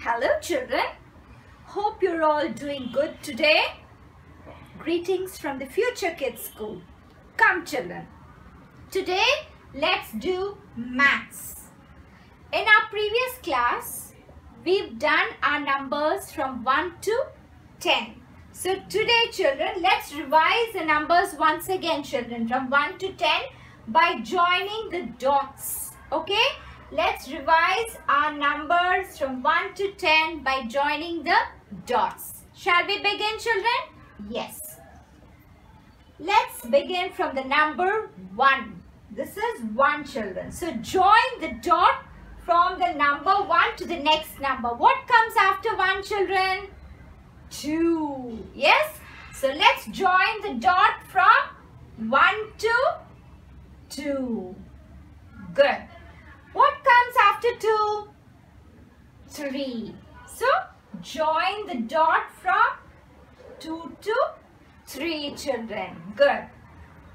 Hello children. Hope you're all doing good today. Greetings from the Future Kids School. Come children. Today let's do maths. In our previous class, we've done our numbers from 1 to 10. So today children, let's revise the numbers once again children from 1 to 10 by joining the dots. Okay? Let's revise our numbers from 1 to 10 by joining the dots. Shall we begin children? Yes. Let's begin from the number 1. This is 1 children. So join the dot from the number 1 to the next number. What comes after 1 children? 2. Yes? So let's join the dot from 1 to 2. Good. After 2? 3. So, join the dot from 2 to 3 children. Good.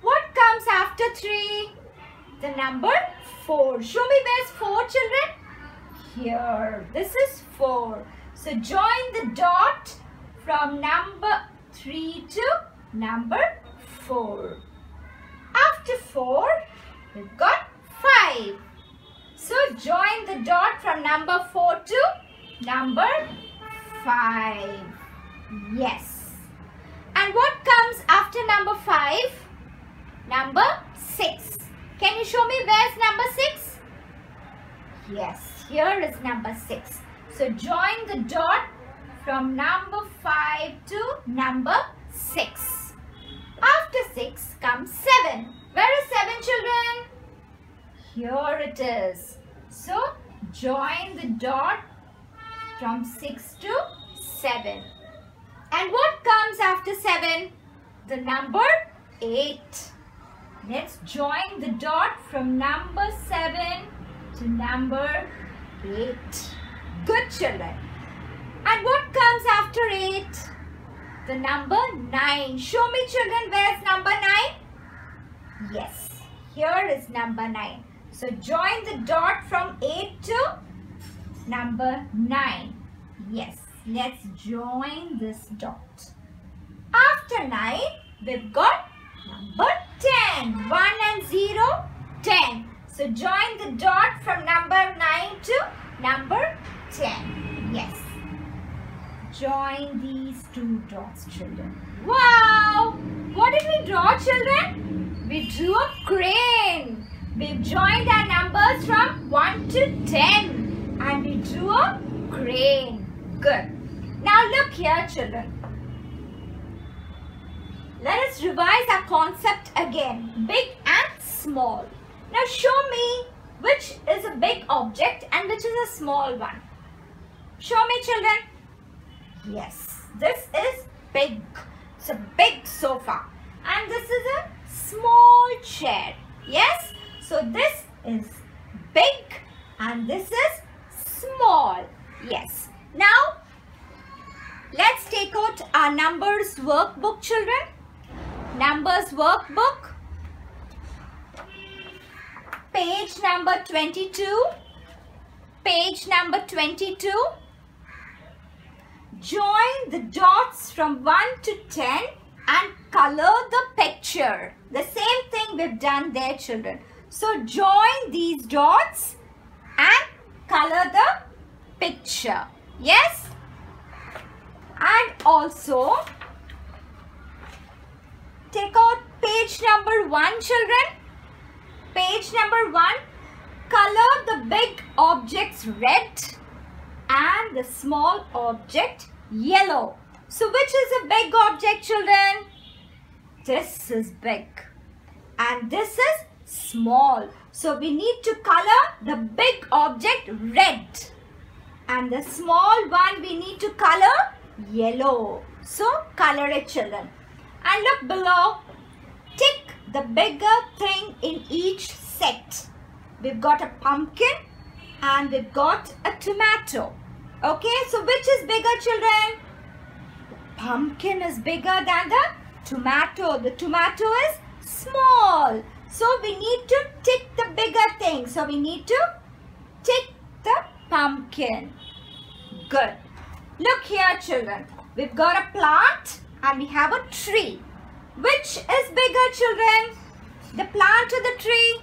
What comes after 3? The number 4. Show me where's 4 children? Here. This is 4. So, join the dot from number 3 to number 4. After 4, we've got 5. So join the dot from number 4 to number 5. Yes. And what comes after number 5? Number 6. Can you show me where's number 6? Yes, here is number 6. So join the dot from number 5 to number 6. After 6 comes 7. Where is 7 children? Here it is. So, join the dot from 6 to 7. And what comes after 7? The number 8. Let's join the dot from number 7 to number 8. Good children. And what comes after 8? The number 9. Show me children, where's number 9? Yes, here is number 9. So join the dot from 8 to number 9. Yes, let's join this dot. After 9, we've got number 10. 1 and 0, 10. So join the dot from number 9 to number 10. Yes. Join these two dots, children. Wow! What did we draw, children? We drew a crane. We've joined our numbers from 1 to 10 and we drew a crane. Good. Now look here children. Let us revise our concept again. Big and small. Now show me which is a big object and which is a small one. Show me children. Yes, this is big. It's a big sofa. And this is a small chair. Yes? So this is big and this is small. Yes. Now, let's take out our numbers workbook children. Numbers workbook. Page number 22. Page number 22. Join the dots from 1 to 10 and color the picture. The same thing we've done there children. So join these dots and color the picture. Yes? And also take out page number 1 children. Page number 1. Color the big objects red and the small object yellow. So which is a big object children? This is big and this is small. So we need to color the big object red and the small one we need to color yellow. So color it children. And look below. Tick the bigger thing in each set. We've got a pumpkin and we've got a tomato. Okay, so which is bigger children? Pumpkin is bigger than the tomato. The tomato is small. So we need to tick the bigger thing. So we need to tick the pumpkin. Good. Look here children. We've got a plant and we have a tree. Which is bigger children? The plant or the tree?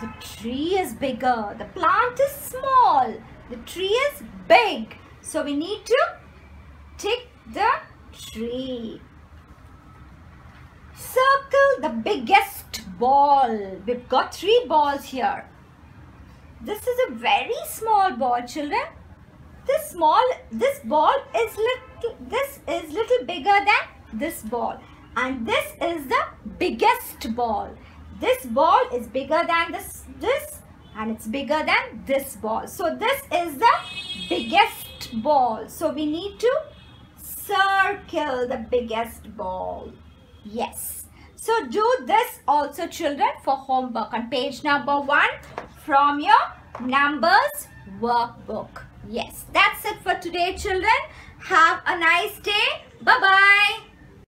The tree is bigger. The plant is small. The tree is big. So we need to tick the tree. Circle the biggest ball. We've got three balls here. This is a very small ball children. This small, this ball is little, this is little bigger than this ball. And this is the biggest ball. This ball is bigger than this, this and it's bigger than this ball. So this is the biggest ball. So we need to circle the biggest ball. Yes. So do this also children for homework on page number one from your numbers workbook. Yes, that's it for today children. Have a nice day. Bye-bye.